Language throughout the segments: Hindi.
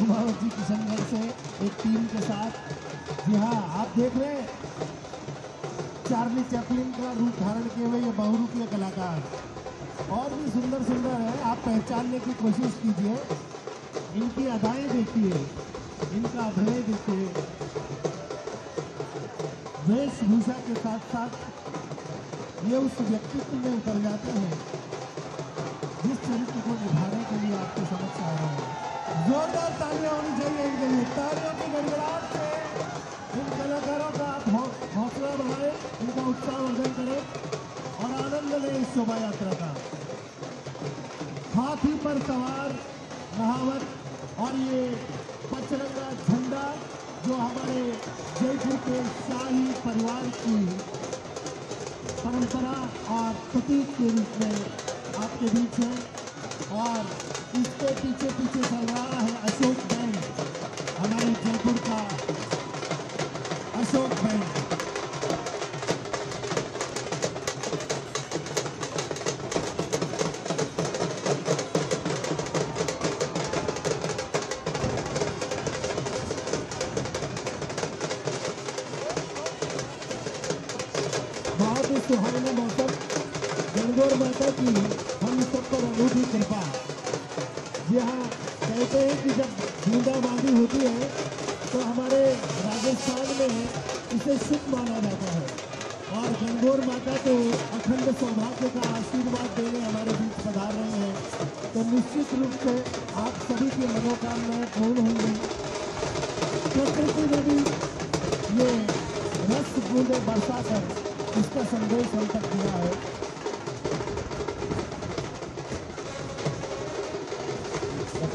कुमावत जी किशनगढ़ से एक टीम के साथ। जी हाँ आप देख रहे हैं। चार्ली चैपलिन का रूप धारण किए हुए ये बहुरूपीय कलाकार। और भी सुंदर सुंदर है, आप पहचानने की कोशिश कीजिए। इनकी अदाएँ देखिए, इनका अभिनय देखिए। वेशभूषा के साथ साथ ये उस व्यक्तित्व में उतर जाते हैं, जिस चरित्र को निभाने के लिए आपके समक्ष आ रहे हैं। जोरदार तालियाँ होनी चाहिए इनके लिए। तालियों की गड़गड़ाहट से इन कलाकारों का हौसला बढ़ाए इनका उत्साह वर्धन करें और आनंद लें इस शोभा यात्रा का। हाथी पर सवार महावत और ये पचरंगा झंडा जो हमारे जयपुर के शाही परिवार की परंपरा और प्रतीक के रूप में आपके बीच है और इसके पीछे पीछे चल रहा है अशोक बैंड हमारे जयपुर का अशोक बैंड बहुत ही सुहावना मौसम गणगौर माता की, हम सब पर अनूठी कृपा। जी हाँ कहते हैं कि जब बूंदाबांदी होती है तो हमारे राजस्थान में इसे शुभ माना जाता है। और गंगोर माता तो अखंड सौभाग्य का आशीर्वाद देने हमारे बीच पधार रहे हैं। तो निश्चित रूप से आप सभी की मनोकामनाएँ पूर्ण होंगी। प्रकृति ने भी ये रस बूंदे बरसा कर इसका संदेश हम तक दिया है।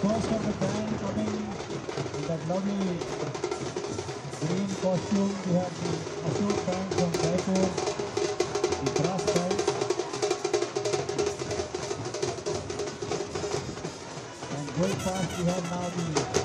First of the band coming in that lovely green costume. We have the Ashok band from Jaipur, the brass band. And going past, we have now the